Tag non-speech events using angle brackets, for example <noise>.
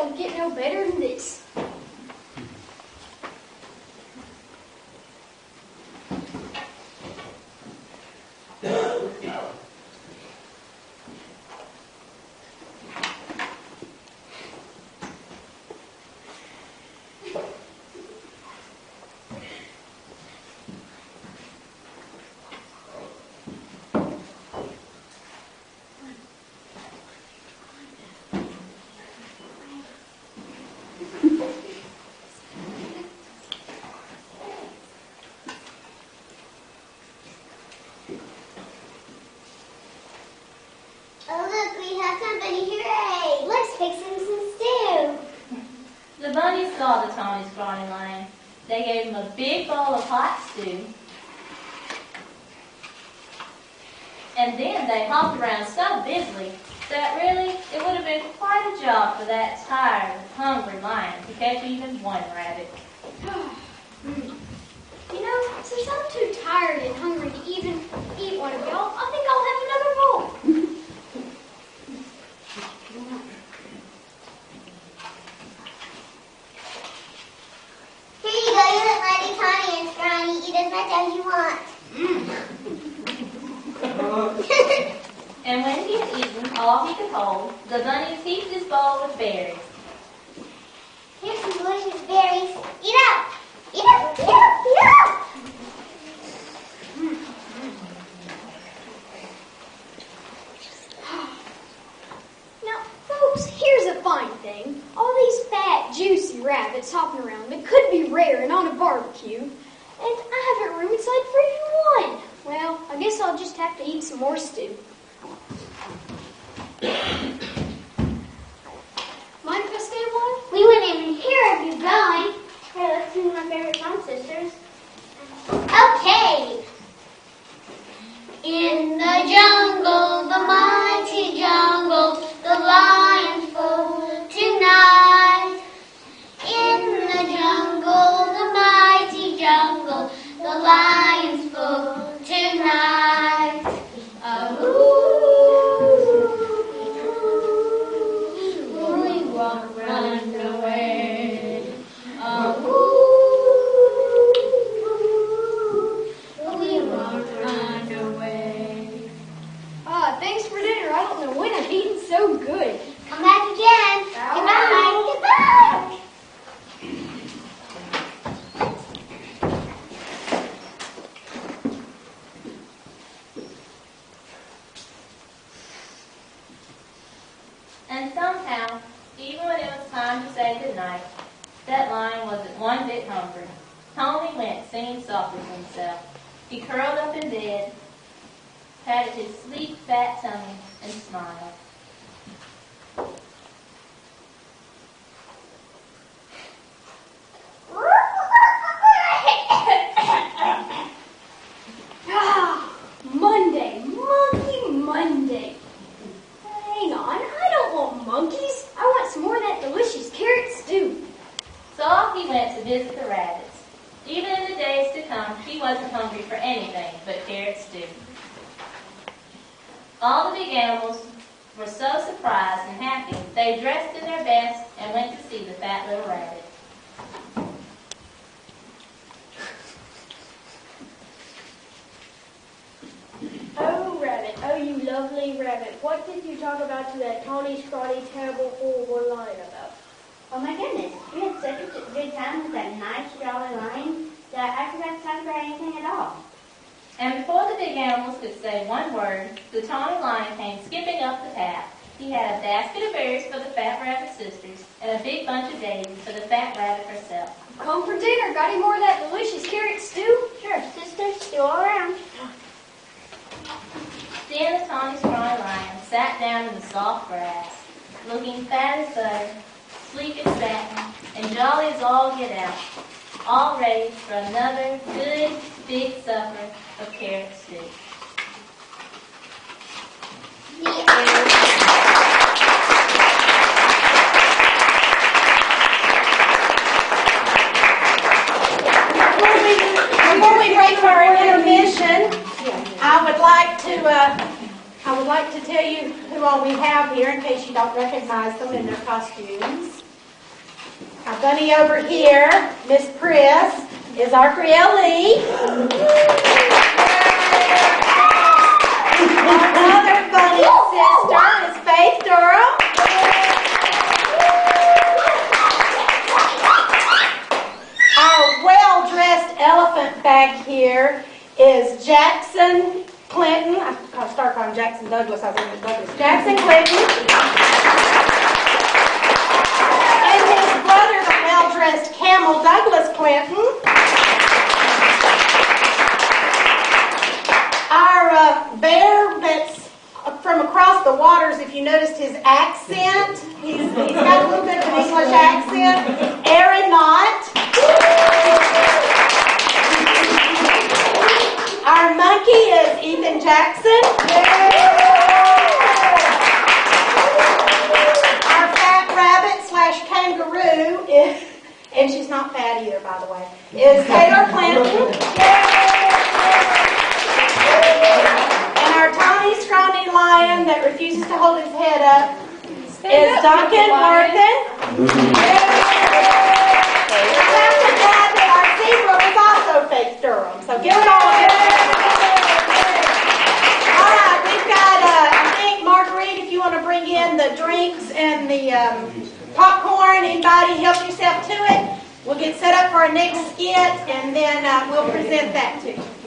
don't get no better than this. A big bowl of hot stew. And then they hopped around so busily that really it would have been quite a job for that tired, hungry lion to catch even one rabbit. <sighs> Hmm. You know, since I'm too tired and hungry to even eat one of y'all, I think I'll have another bowl. Here you go. You look mighty tiny and scrawny. Eat as much as you want. <laughs> And when he had eaten all he could hold, the bunnies heaped his bowl with berries. Here's some delicious berries. Eat up. Eat up. Eat up. Eat up. <gasps> Now, folks, here's a fine thing. All these fat, juicy rabbits hopping around that could be rare and on a barbecue, and I haven't room inside for one. Well, I guess I'll just have to eat some more stew. Mind if I stay while? We wouldn't even hear of you're going. Here, let's sing my favorite song, sisters. Okay. Somehow, even when it was time to say goodnight, that lion wasn't one bit hungry. Tony went singing softly to himself. He curled up in bed, patted his sleek, fat tummy, and smiled. Ah, Monday, monkey Monday. Hang on, I don't want monkeys. I want some more of that delicious carrot stew. So off he went to visit the rabbits. Even in the days to come, he wasn't hungry anything but carrot stew. All the big animals were so surprised and happy, they dressed in their best and went to see the fat little rabbit. Oh, rabbit, oh, you lovely rabbit, what did you talk about to that tawny, scrawny, terrible, horrible lion about? Oh my goodness, we had such a good time with that nice jolly lion that I forgot to talk about anything at all. And before the big animals could say one word, the tawny lion came skipping up the path. He had a basket of berries for the fat rabbit sisters and a big bunch of daisies for the fat rabbit herself. Come for dinner. Got any more of that delicious carrot stew? Sure, sisters, still all around. Then the tawny scrawny lion sat down in the soft grass, looking fat as butter, sleek as satin, and jolly as all get out, all ready for another good big supper of carrot stew. Before we, before we break our intermission, I would like to, uh, I would like to tell you who all we have here in case you don't recognize them in their costumes. Our bunny over here, Miss Priss, is our Creole. Lee. Our other bunny sister is Faith Durham. Our well-dressed elephant back here is Jackson Clinton. I I started calling Jackson Douglas. I was thinking Douglas. Jackson Clinton. And his brother, the well-dressed camel, Douglas Clinton. Our uh, bear that's from across the waters, if you noticed his accent, he's, he's got a little bit of an English accent. Aaron Knott. Our monkey is Ethan Jackson. Our fat rabbit slash kangaroo is, and she's not fat either, by the way, is Taylor Clinton. And our tiny, scrawny lion that to hold his head up is Duncan Worthen. I have to add that our zebra was also Faith Durham, so give it all. All right, we've got, uh, I think, Marguerite, if you want to bring in the drinks and the um, popcorn, anybody help yourself to it. We'll get set up for our next skit, and then uh, we'll present that to you.